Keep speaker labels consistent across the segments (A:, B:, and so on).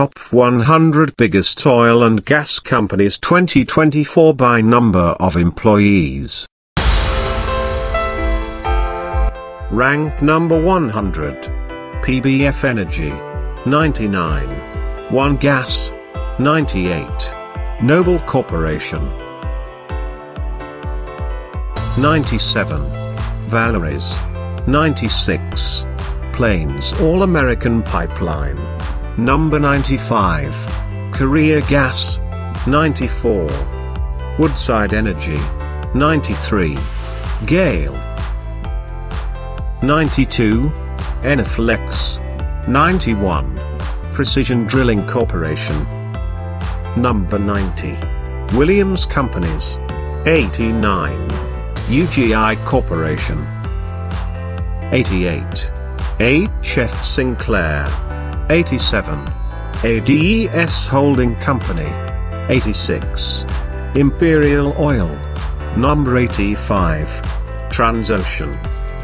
A: Top 100 Biggest Oil and Gas Companies 2024 by Number of Employees. Rank number 100. PBF Energy. 99. 1 Gas. 98. Noble Corporation. 97. Valaris. 96. Plains All American Pipeline. Number 95. Korea Gas. 94. Woodside Energy. 93. GAIL. 92. Enerflex. 91. Precision Drilling Corporation. Number 90. Williams Companies. 89. UGI Corporation. 88. HF Sinclair. 87. ADES Holding Company. 86. Imperial Oil. Number 85. Transocean.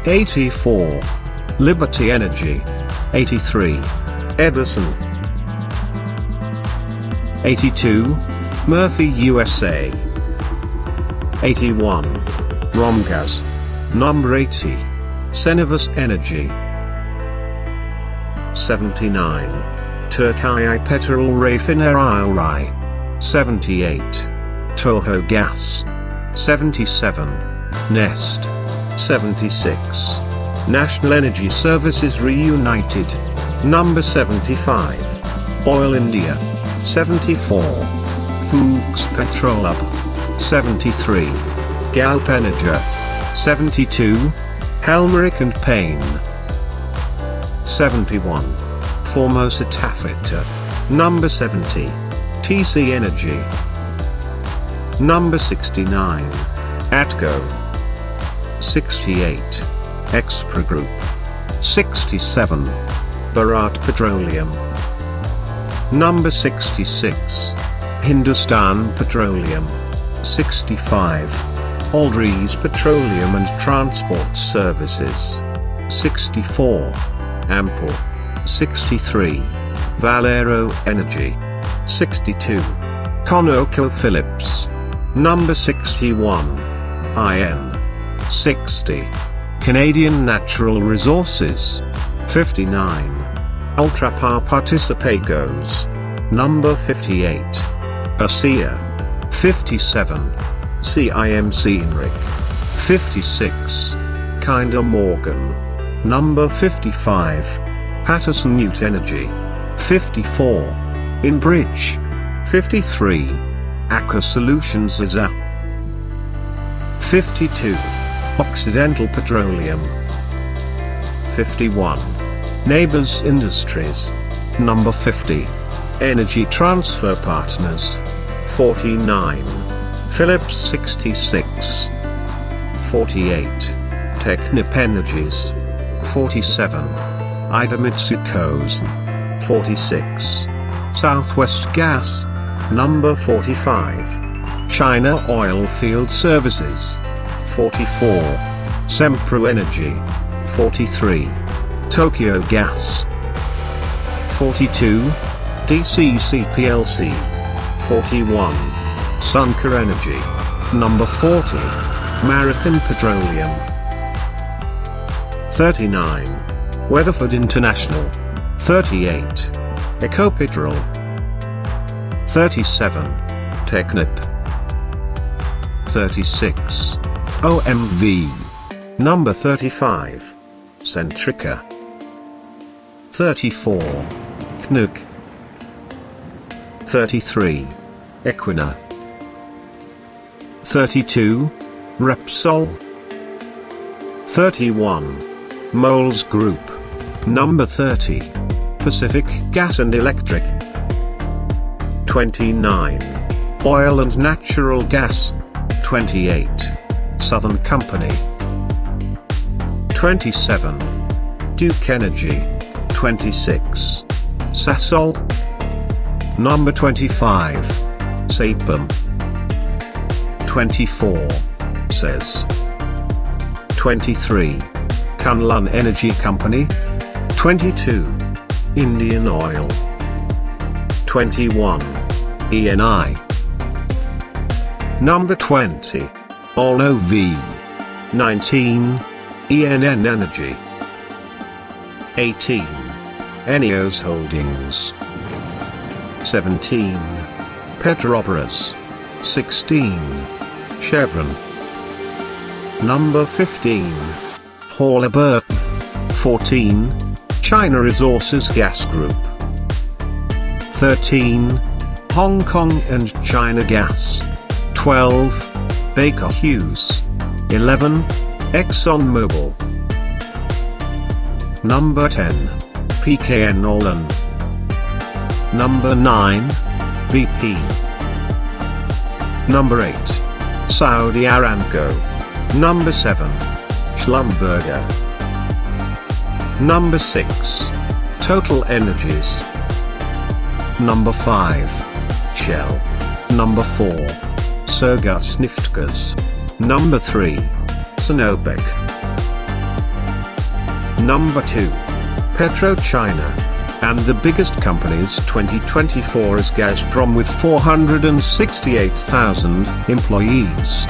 A: 84. Liberty Energy. 83. Edison. 82. Murphy USA. 81. Romgaz. Number 80. Cenovus Energy. 79. Turkey Petrol Raffinerie. 78. Toho Gas. 77. Neste. 76. National Energy Services Reunited. Number 75. Oil India. 74. Fuchs Petrolub. 73. Galp Energy. 72. Helmerich and Payne. 71. Formosa Taffeta. Number 70. TC Energy. Number 69. Atco. 68. Expro Group. 67. Bharat Petroleum. Number 66. Hindustan Petroleum. 65. Aldrees Petroleum and Transport Services. 64. Ampol. 63. Valero Energy. 62. ConocoPhillips. Number 61. IN. 60. Canadian Natural Resources. 59. Ultrapar Participações. Number 58. ASEA. 57. CIMC Enric. 56. Kinder Morgan. Number 55. Patterson-UTI Energy. 54. Enbridge. 53. Aker Solutions ASA. 52. Occidental Petroleum. 51. Nabors Industries. Number 50. Energy Transfer Partners. 49. Phillips 66. 48. Technip Energies. 47. Idemitsu Kosan. 46. Southwest Gas. Number 45. China Oil Field Services. 44. Sempra Energy. 43. Tokyo Gas. 42. DCC plc. 41. Suncor Energy. Number 40. Marathon Petroleum. 39. Weatherford International. 38. Ecopetrol. 37. Technip. 36. OMV. Number 35. Centrica. 34. Knug. 33. Equinor. 32. Repsol. 31. Moles Group. Number 30. Pacific Gas and Electric. 29. Oil and Natural Gas. 28. Southern Company. 27. Duke Energy. 26. Sasol. Number 25. Saipem. 24. Says. 23. Kunlun Energy Company. 22. Indian Oil. 21. ENI. Number 20. Allno V. 19. ENN Energy. 18. ENEOS Holdings. 17. Petrobras. 16. Chevron. Number 15. Halliburton. 14. China Resources Gas Group. 13. Hong Kong and China Gas. 12. Baker Hughes. 11. ExxonMobil. Number 10. PKN Orlen. Number 9. BP. Number 8. Saudi Aramco. Number 7. Schlumberger. Number 6. Total Energies. Number 5. Shell. Number 4. Surgutneftegas. Number 3. Sinopec. Number 2. PetroChina. And the biggest companies 2024 is Gazprom with 468,000 employees.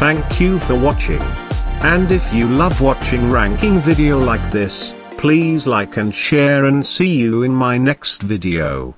A: Thank you for watching. And if you love watching ranking video like this, please like and share and see you in my next video.